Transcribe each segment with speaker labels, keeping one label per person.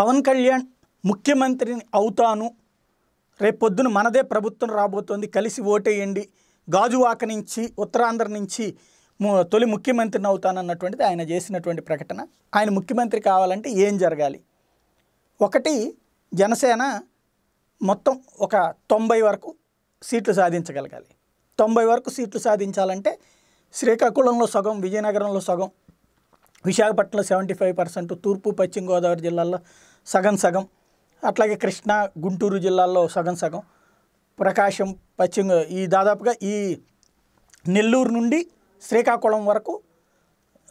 Speaker 1: పవన్ కళ్యాణ్ ముఖ్యమంత్రిని అవుతాను. రేపు పొద్దున మనదే ప్రభుత్వం రాబోతోంది. కలిసి ఓటేయండి. గాజువాక నుంచి ఉత్తరాంధ్ర నుంచి తొలి ముఖ్యమంత్రిని అవుతానన్నటువంటిది ఆయన చేసినటువంటి ప్రకటన. ఆయన ముఖ్యమంత్రి కావాలంటే ఏం జరగాలి? ఒకటి జనసేన మొత్తం ఒక తొంభై వరకు సీట్లు సాధించగలగాలి. తొంభై వరకు సీట్లు సాధించాలంటే శ్రీకాకుళంలో సగం విజయనగరంలో సగం విశాఖపట్నంలో సెవెంటీ ఫైవ్ పర్సెంట్ తూర్పు పశ్చిమ గోదావరి జిల్లాల్లో సగం సగం. అట్లాగే కృష్ణా గుంటూరు జిల్లాల్లో సగం సగం. ప్రకాశం పశ్చిమ ఈ దాదాపుగా ఈ నెల్లూరు నుండి శ్రీకాకుళం వరకు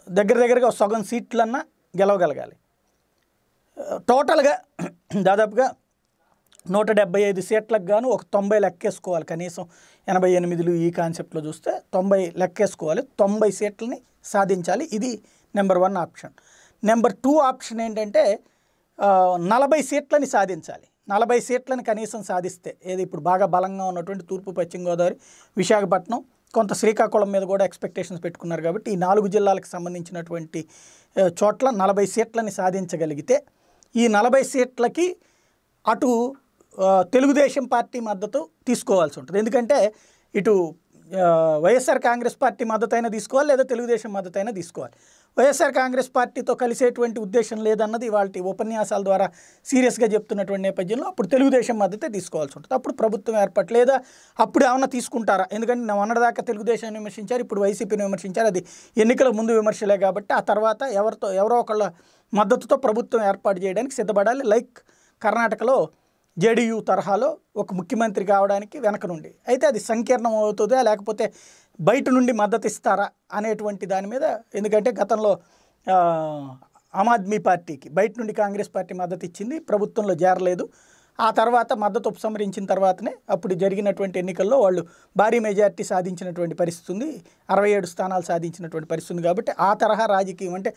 Speaker 1: దగ్గర దగ్గరగా సగం సీట్లన్నా గెలవగలగాలి. టోటల్గా దాదాపుగా నూట డెబ్బై ఐదు సీట్లకు గాను ఒక తొంభై లెక్కేసుకోవాలి. కనీసం ఎనభై ఎనిమిదిలు ఈ కాన్సెప్ట్లో చూస్తే తొంభై లెక్కేసుకోవాలి. తొంభై సీట్లని సాధించాలి. ఇది number one option. Number two option ఏంటంటే నలభై సీట్లని సాధించాలి. నలభై సీట్లని కనీసం సాధిస్తే ఏది ఇప్పుడు బాగా బలంగా ఉన్నటువంటి తూర్పు పశ్చిమ గోదావరి విశాఖపట్నం కొంత శ్రీకాకుళం మీద కూడా ఎక్స్పెక్టేషన్స్ పెట్టుకున్నారు కాబట్టి ఈ నాలుగు జిల్లాలకు సంబంధించినటువంటి చోట్ల నలభై సీట్లని సాధించగలిగితే ఈ నలభై సీట్లకి అటు తెలుగుదేశం పార్టీ మద్దతు తీసుకోవాల్సి ఉంటుంది. ఎందుకంటే ఇటు వైఎస్ఆర్ కాంగ్రెస్ పార్టీ మద్దతు అయినా తీసుకోవాలి లేదా తెలుగుదేశం మద్దతు అయినా తీసుకోవాలి. వైఎస్ఆర్ కాంగ్రెస్ పార్టీతో కలిసేటువంటి ఉద్దేశం లేదన్నది వాళ్ళ ఉపన్యాసాల ద్వారా సీరియస్గా చెప్తున్నటువంటి నేపథ్యంలో అప్పుడు తెలుగుదేశం మద్దతే తీసుకోవాల్సి ఉంటుంది. అప్పుడు ప్రభుత్వం ఏర్పాటు లేదా అప్పుడు ఏమన్నా తీసుకుంటారా? ఎందుకంటే నా మొన్నటిదాకా తెలుగుదేశాన్ని విమర్శించారు ఇప్పుడు వైసీపీని విమర్శించారు. అది ఎన్నికల ముందు విమర్శలే కాబట్టి ఆ తర్వాత ఎవరితో ఎవరో ఒకళ్ళ మద్దతుతో ప్రభుత్వం ఏర్పాటు చేయడానికి సిద్ధపడాలి. లైక్ కర్ణాటకలో జేడీయూ తరహాలో ఒక ముఖ్యమంత్రి కావడానికి వెనక నుండి. అయితే అది సంకీర్ణం అవుతుందా లేకపోతే బయట నుండి మద్దతు ఇస్తారా అనేటువంటి దాని మీద ఎందుకంటే గతంలో ఆమ్ ఆద్మీ పార్టీకి బయట నుండి కాంగ్రెస్ పార్టీ మద్దతు ఇచ్చింది ప్రభుత్వంలో చేరలేదు ఆ తర్వాత మద్దతు ఉపసంహరించిన తర్వాతనే అప్పుడు జరిగినటువంటి ఎన్నికల్లో వాళ్ళు భారీ మెజారిటీ సాధించినటువంటి పరిస్థితి ఉంది. అరవై ఏడు స్థానాలు సాధించినటువంటి పరిస్థితి ఉంది కాబట్టి ఆ తరహా రాజకీయం అంటే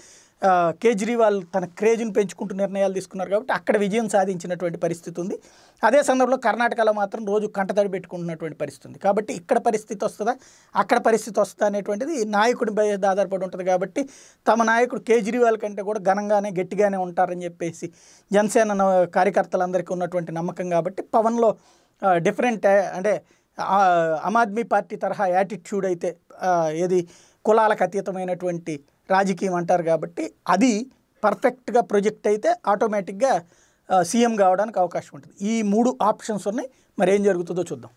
Speaker 1: కేజ్రీవాల్ తన క్రేజ్ని పెంచుకుంటూ నిర్ణయాలు తీసుకున్నారు కాబట్టి అక్కడ విజయం సాధించినటువంటి పరిస్థితి ఉంది. అదే సందర్భంలో కర్ణాటకలో మాత్రం రోజు కంటతడి పెట్టుకుంటున్నటువంటి పరిస్థితి ఉంది. కాబట్టి ఇక్కడ పరిస్థితి వస్తుందా? అక్కడ పరిస్థితి వస్తుందా అనేటువంటిది నాయకుడి మీద ఆధారపడి ఉంటుంది కాబట్టి తమ నాయకుడు కేజ్రీవాల్ కంటే కూడా ఘనంగానే గట్టిగానే ఉంటారని చెప్పేసి జనసేన కార్యకర్తలందరికీ ఉన్నటువంటి నమ్మకం కాబట్టి పవన్లో డిఫరెంట్ అంటే ఆమ్ ఆద్మీ పార్టీ తరహా యాటిట్యూడ్ అయితే ఏది కులాలకు అతీతమైనటువంటి రాజకీయం అంటారు కాబట్టి అది పర్ఫెక్ట్గా ప్రొజెక్ట్ అయితే ఆటోమేటిక్గా సీఎం కావడానికి అవకాశం ఉంటుంది. ఈ మూడు ఆప్షన్స్ ఉన్నాయి. మరి ఏం జరుగుతుందో చూద్దాం.